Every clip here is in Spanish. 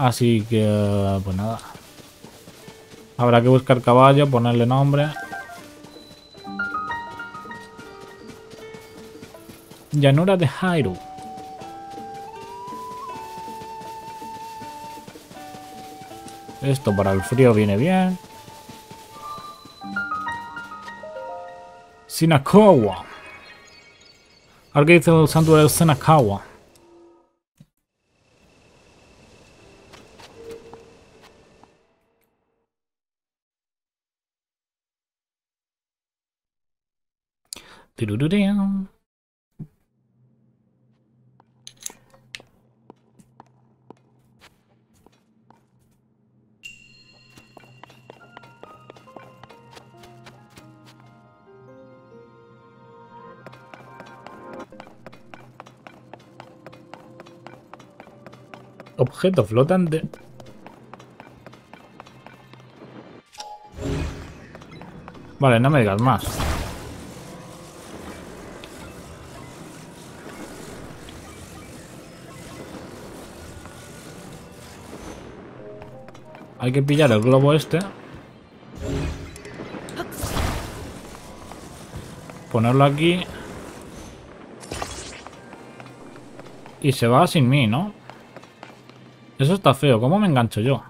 Así que, pues nada. Habrá que buscar caballo, ponerle nombre. Llanura de Hyrule. Esto para el frío viene bien. Sinakawa. Alguien dice el santuario de Sinakawa. Objeto flotante. Vale, no me digas más. Hay que pillar el globo este. Ponerlo aquí. Y se va sin mí, ¿no? Eso está feo. ¿Cómo me engancho yo?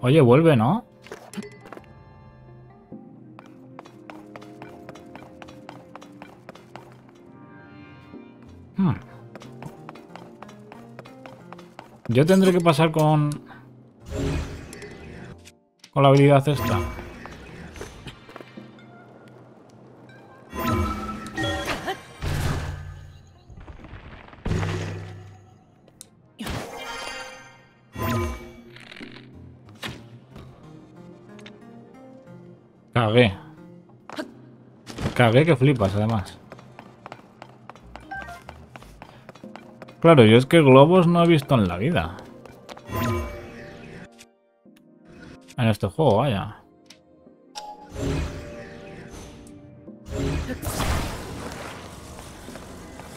Oye, vuelve, ¿no? Yo tendré que pasar con... Con la habilidad esta. Cagué. Cagué que flipas, además. Claro, yo es que globos no he visto en la vida. En este juego, vaya.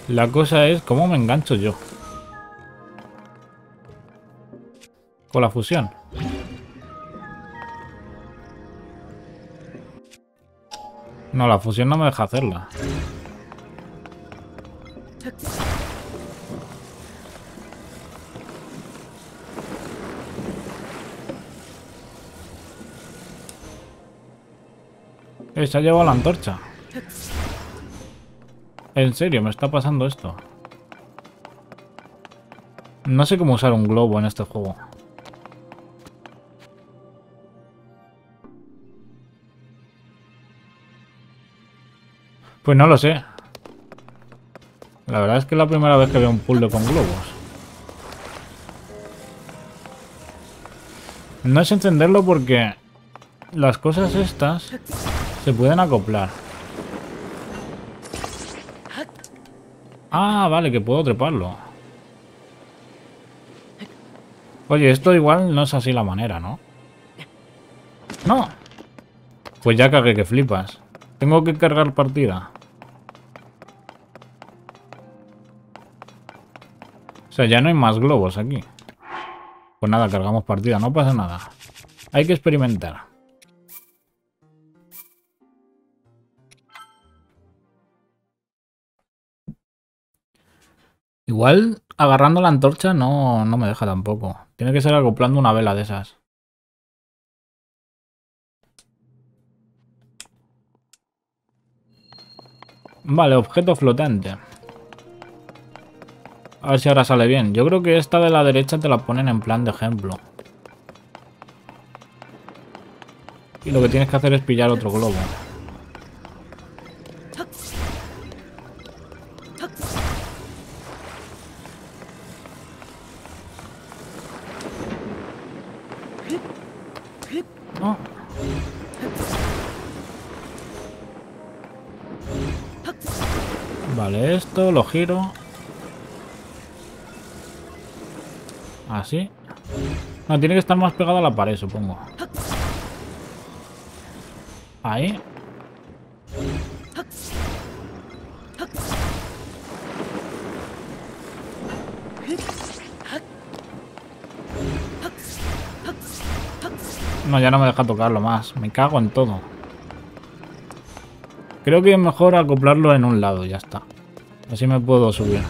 La cosa es cómo me engancho yo. Con la fusión. No, la fusión no me deja hacerla. Eh, se ha llevado la antorcha. En serio, me está pasando esto. No sé cómo usar un globo en este juego. Pues no lo sé. La verdad es que es la primera vez que veo un puzzle con globos. No es encenderlo porque las cosas estas se pueden acoplar. Ah, vale, que puedo treparlo. Oye, esto igual no es así la manera, ¿no? No. Pues ya cagué que flipas. Tengo que cargar partida. O sea, ya no hay más globos aquí. Pues nada, cargamos partida, no pasa nada. Hay que experimentar. Igual agarrando la antorcha no, no me deja tampoco. Tiene que ser acoplando una vela de esas. Vale, objeto flotante. A ver si ahora sale bien. Yo creo que esta de la derecha te la ponen en plan de ejemplo. Y lo que tienes que hacer es pillar otro globo. Así. No, tiene que estar más pegado a la pared, supongo. Ahí. No, ya no me deja tocarlo más. Me cago en todo. Creo que es mejor acoplarlo en un lado, ya está. Así me puedo subir.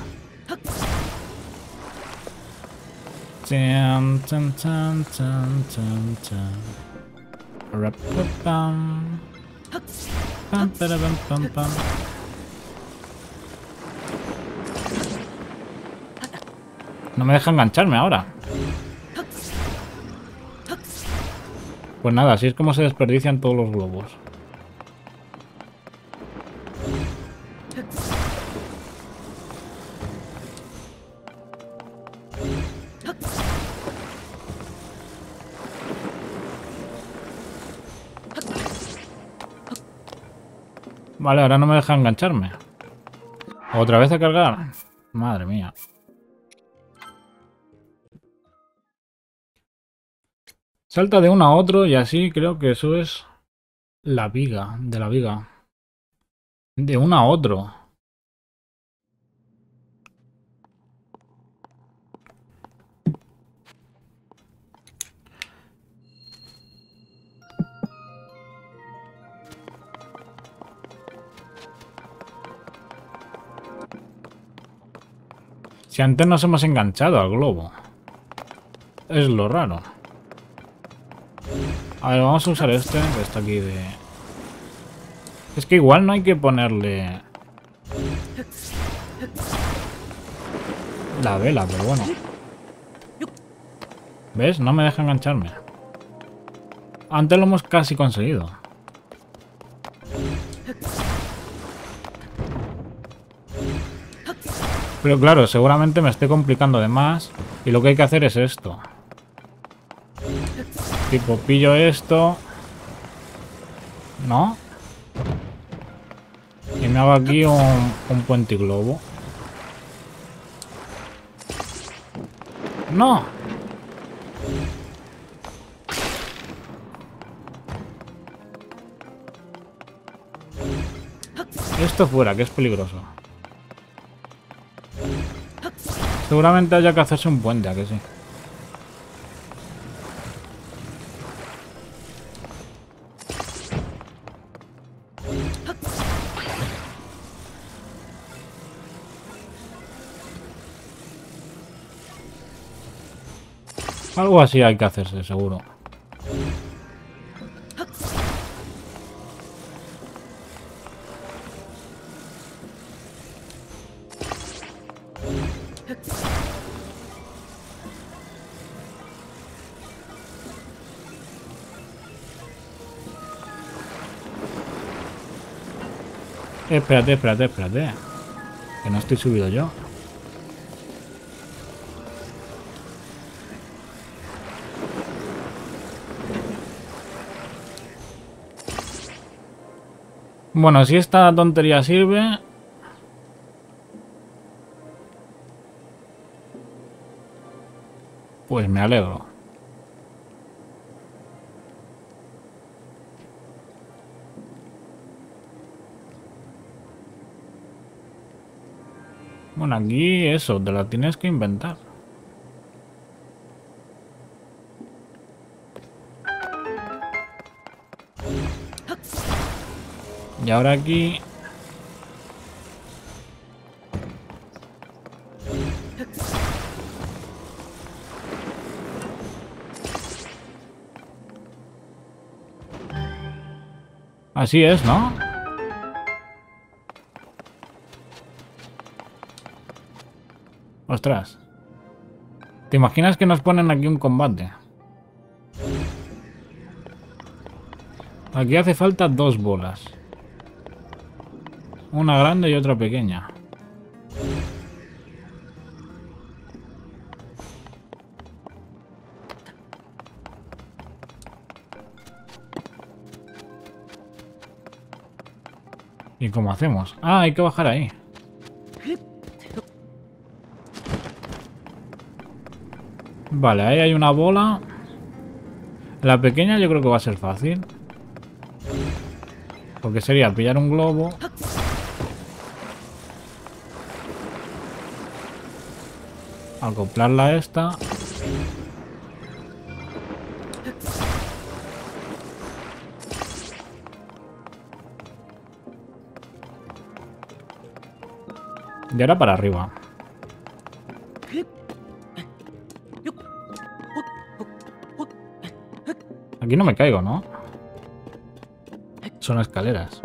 No me deja engancharme ahora. Pues nada, así es como se desperdician todos los globos. Vale, ahora no me deja engancharme. ¿Otra vez a cargar? Madre mía. Salta de uno a otro y así creo que eso es la viga, de la viga. De uno a otro. Si antes nos hemos enganchado al globo. Es lo raro. A ver, vamos a usar este, que aquí de... Es que igual no hay que ponerle... La vela, pero bueno. ¿Ves? No me deja engancharme. Antes lo hemos casi conseguido. Pero claro, seguramente me esté complicando de más. Y lo que hay que hacer es esto. Tipo, pillo esto. ¿No? Y me hago aquí un, un puente globo. ¡No! Esto fuera, que es peligroso. Seguramente haya que hacerse un puente, ¿a que sí? Algo así hay que hacerse, seguro. Espérate, espérate, espérate. Que no estoy subido yo. Bueno, si esta tontería sirve... Pues me alegro. Bueno, aquí eso, te la tienes que inventar. Y ahora aquí... Así es, ¿no? Ostras. ¿Te imaginas que nos ponen aquí un combate? Aquí hace falta dos bolas. Una grande y otra pequeña. ¿Y cómo hacemos? Ah, hay que bajar ahí. Vale, ahí hay una bola. La pequeña yo creo que va a ser fácil. Porque sería pillar un globo. Acoplarla a esta. Y ahora para arriba. Aquí no me caigo, ¿no? Son escaleras.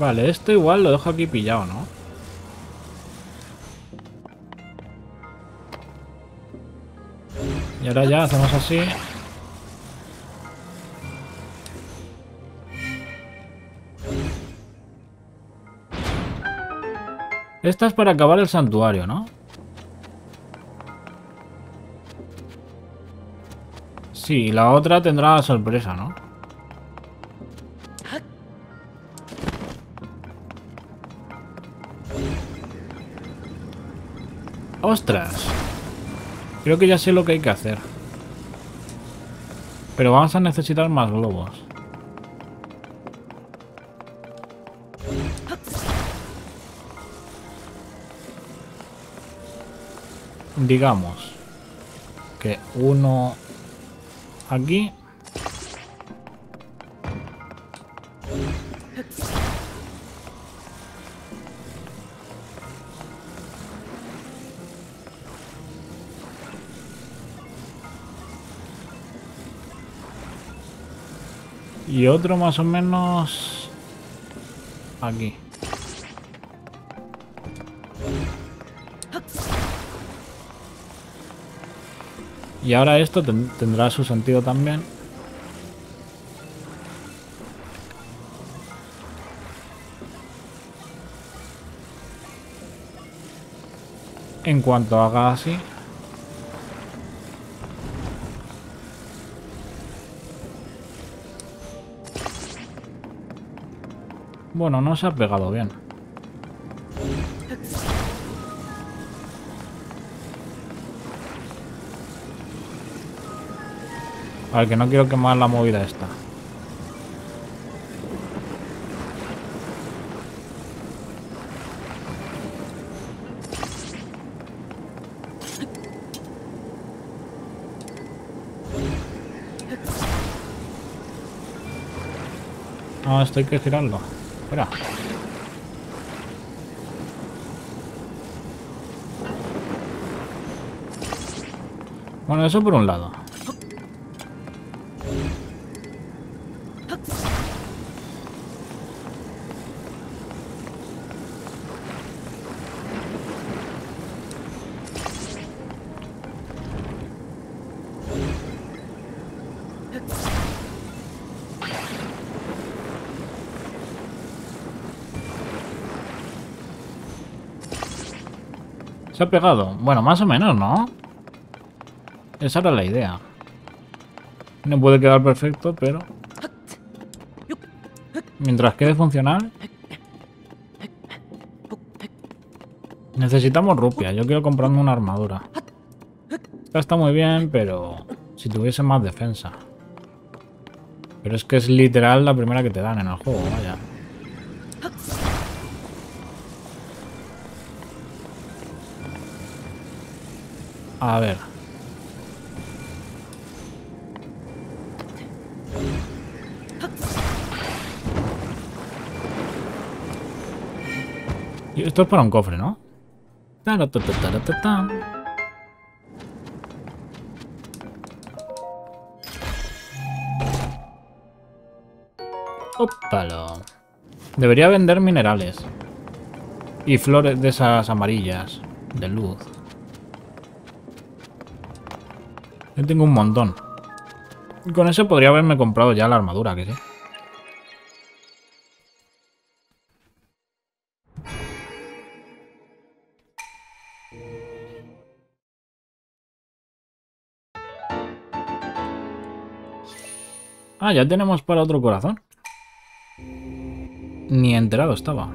Vale, esto igual lo dejo aquí pillado, ¿no? Y ahora ya hacemos así. Esta es para acabar el santuario, ¿no? Sí, la otra tendrá sorpresa, ¿no? ¡Ostras! Creo que ya sé lo que hay que hacer. Pero vamos a necesitar más globos. Digamos que uno aquí Y otro más o menos aquí. Y ahora esto tendrá su sentido también. En cuanto haga así. Bueno, no se ha pegado bien. A ver, que no quiero quemar la movida esta. No, esto hay que girarlo. Bueno, eso por un lado. ¿Se ha pegado? Bueno, más o menos, ¿no? Esa era la idea. No puede quedar perfecto, pero... Mientras quede funcional... Necesitamos rupia. Yo quiero comprarme una armadura. Esta está muy bien, pero... Si tuviese más defensa. Pero es que es literal la primera que te dan en el juego, vaya. A ver. Esto es para un cofre, ¿no? Ópalo. Debería vender minerales. Y flores de esas amarillas. De luz. Yo tengo un montón. Con eso podría haberme comprado ya la armadura, que sí. Ah, ya tenemos para otro corazón. Ni enterado estaba.